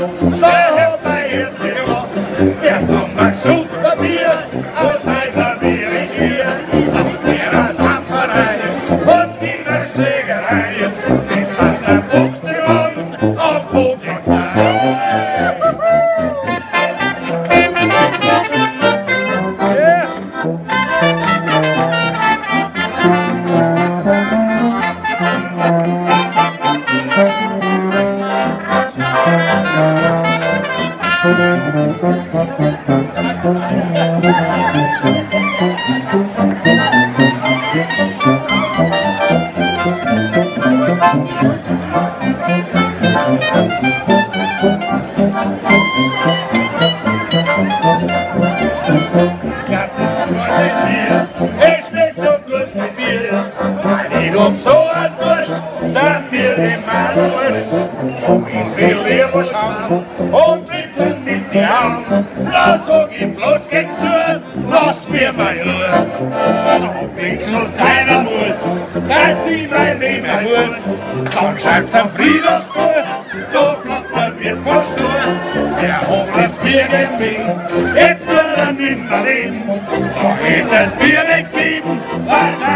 haben wir jetzt. Zuerst haben wir gesucht Bier, aus einer Bier ich hier, samt ihrer Safferei und Kinderschlägerei. Das war's ein It's been so good to be. I hope so I push. Wir durch. Komm, ich will lieber schauen und wickeln mit die Augen. Lass sag ich bloß geht zu, lass mir mal Ruhe. Ob ich so sein muss, dass ich mein Leben muss, dann schreibt's am Friedhofsbuch, da flattert wird von Stur. Der Hof ins Bier geht jetzt soll er nimmer leben. Da geht's das Bier nicht geben, was